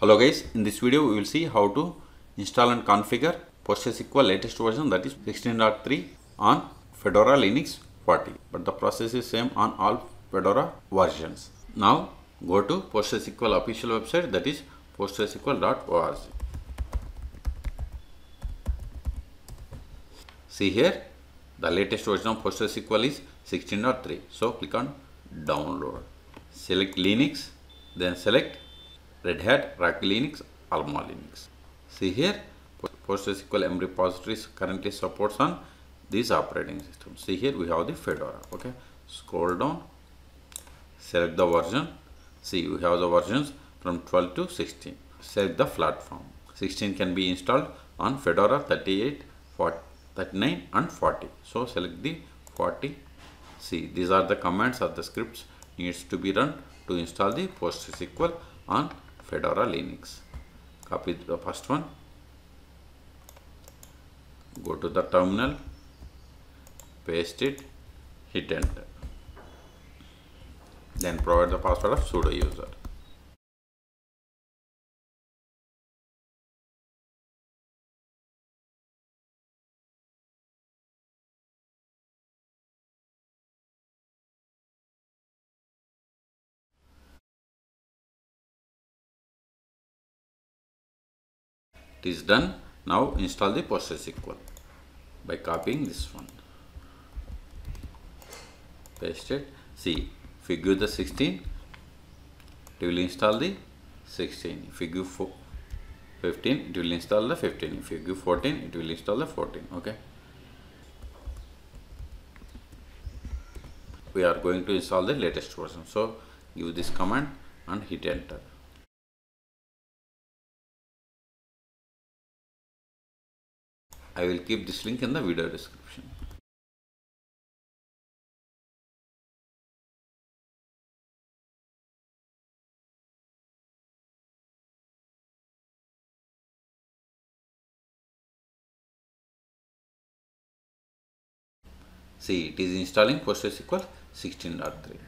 Hello guys, in this video we will see how to install and configure PostgreSQL latest version that is 16.3 on Fedora Linux 40 but the process is same on all Fedora versions. Now go to PostgreSQL official website that is postgresql.org. See here the latest version of PostgreSQL is 16.3 so click on download. Select Linux then select Red Hat, Rocky Linux, Alma Linux. See here, PostgreSQL Yum repositories currently supports on these operating systems. See here, we have the Fedora. Okay, scroll down, select the version. See, we have the versions from 12 to 16. Select the platform. 16 can be installed on Fedora 38, 40, 39 and 40. So select the 40. See, these are the commands or the scripts needs to be run to install the PostgreSQL on Fedora Linux. Copy the first one. Go to the terminal, paste it, hit enter. Then provide the password of sudo user. It is done. Now install the PostgreSQL by copying this one paste it. See give the 16 it will install the 16 if give 15 it will install the 15 if you give 14 it will install the 14 okay? We are going to install the latest version. So give this command and hit enter I will keep this link in the video description. See, it is installing PostgreSQL 16.3.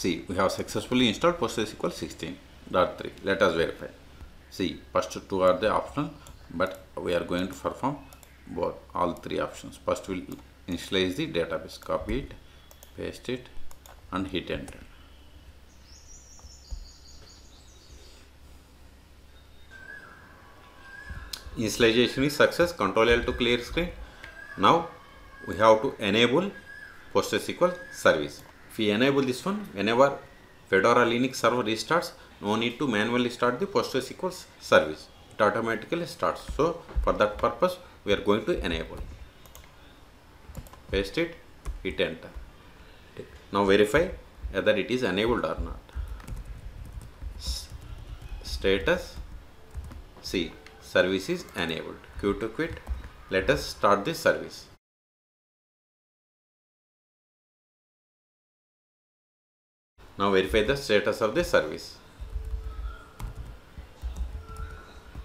See, we have successfully installed PostgreSQL 16.3. Let us verify. See, first two are the optional, but we are going to perform both all three options. First, we'll initialize the database. Copy it, paste it, and hit enter. Initialization is success. Control L to clear screen. Now, we have to enable PostgreSQL service we enable this one whenever fedora linux server restarts no need to manually start the postgresql service. It automatically starts. So for that purpose we are going to enable. Paste it hit enter. Now verify whether it is enabled or not. Status see service is enabled. Q to quit let us start this service Now verify the status of the service.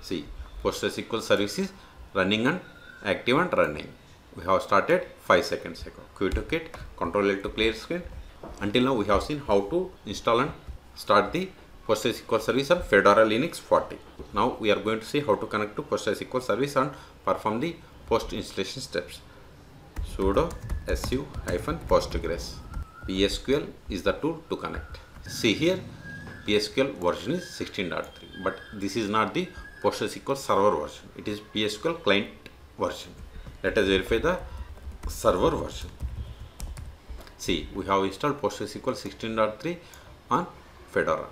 See, PostgreSQL service is running and active and running. We have started 5 seconds ago. Q to quit, Control L to clear screen. Until now we have seen how to install and start the PostgreSQL service on Fedora Linux 40. Now we are going to see how to connect to PostgreSQL service and perform the post installation steps. sudo su hyphen postgres PSQL is the tool to connect. See here, PSQL version is 16.3, but this is not the PostgreSQL server version. It is PSQL client version. let us verify the server version see we have installed PostgreSQL 16.3 on Fedora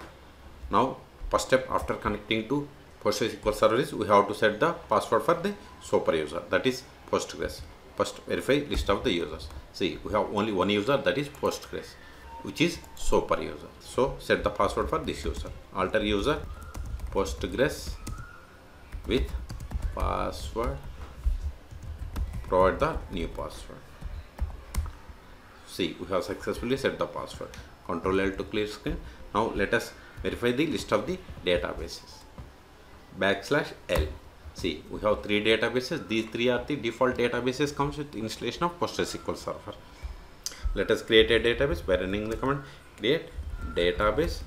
now first step after connecting to PostgreSQL service we have to set the password for the super user that is Postgres first verify list of the users. See we have only one user that is Postgres which is super user. So set the password for this user. Alter user Postgres with password. Provide the new password. See we have successfully set the password. Control L to clear screen. Now let us verify the list of the databases. Backslash L see we have three databases. These three are the default databases comes with installation of PostgreSQL server. Let us create a database by running the command create database.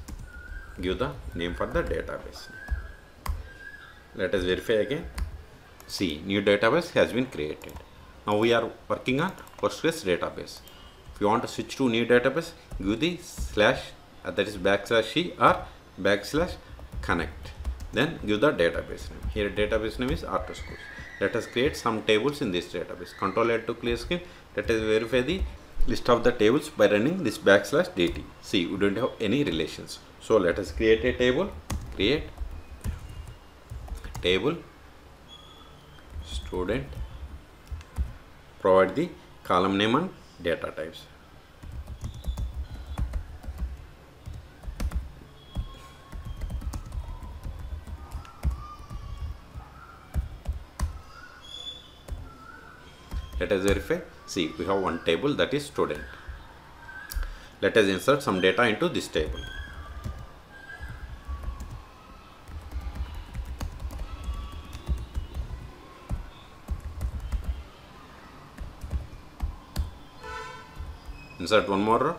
Give the name for the database. Let us verify again. See new database has been created. Now we are working on postgres database. If you want to switch to new database give the slash uh, that is backslash c or backslash connect then give the database name. Here database name is r2schools let us create some tables in this database. Control L to clear screen. Let us verify the list of the tables by running this backslash dt. See we don't have any relations. So let us create a table. Create table. Student. Provide the column name and data types let us verify. See we have one table that is student. Let us insert some data into this table. Insert one more row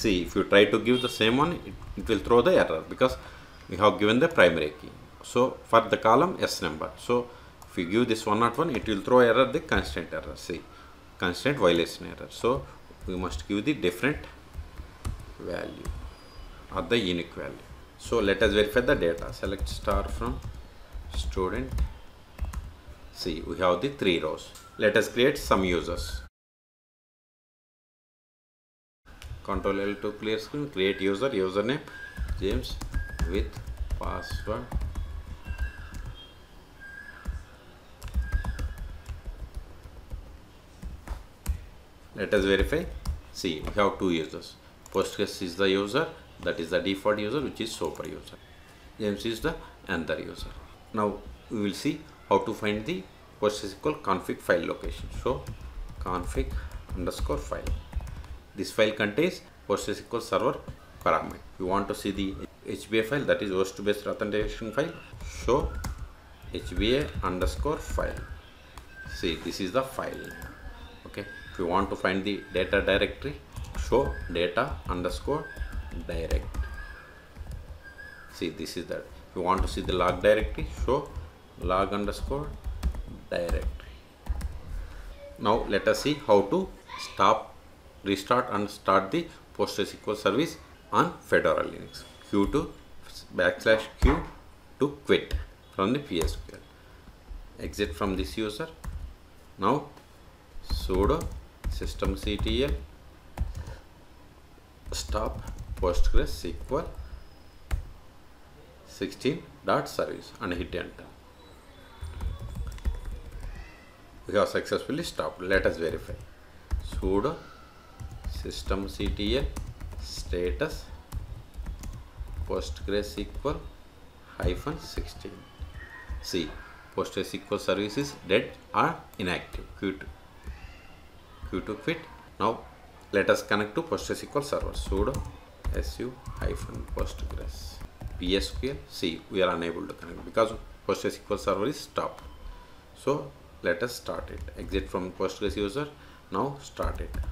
see if you try to give the same one it, it will throw the error because we have given the primary key. So for the column s number. So if you give this 101 it will throw error the constant error. See constant violation error. So we must give the different value or the unique value. So let us verify the data. Select star from student. See we have the three rows. Let us create some users control L to clear screen create user username James with password. Let us verify. See we have two users. Postgres is the user that is the default user which is super user. James is the another user. Now we will see how to find the postgresql config file location. So config underscore file this file contains PostgreSQL Server parameter. You want to see the HBA file that is host based authentication file, show HBA underscore file. See, this is the file. Okay. If you want to find the data directory, show data underscore direct. See, this is that. If you want to see the log directory, show log underscore directory. Now let us see how to stop restart and start the PostgreSQL service on Fedora Linux. Q to backslash Q to quit from the PSQL. Exit from this user. Now sudo systemctl stop PostgreSQL 16 dot service and hit enter. We have successfully stopped. Let us verify. sudo systemctl status postgresql hyphen 16 see postgresql service is dead or inactive. Q to q to quit. Now let us connect to postgresql server. Sudo su hyphen postgres. Psql see we are unable to connect because postgresql server is stopped. So let us start it. Exit from postgres user. Now start it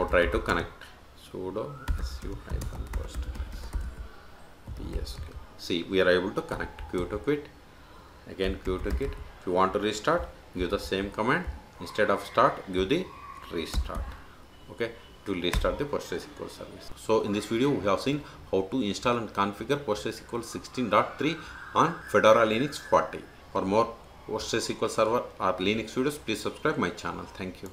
now try to connect sudo su hyphen postgres psq see we are able to connect q to quit again q to quit if you want to restart give the same command instead of start give the restart okay to restart the PostgreSQL service. So in this video we have seen how to install and configure PostgreSQL 16.3 on Fedora Linux 40. For more PostgreSQL Server or Linux videos please subscribe my channel. Thank you.